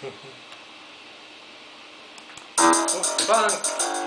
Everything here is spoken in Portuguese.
o banco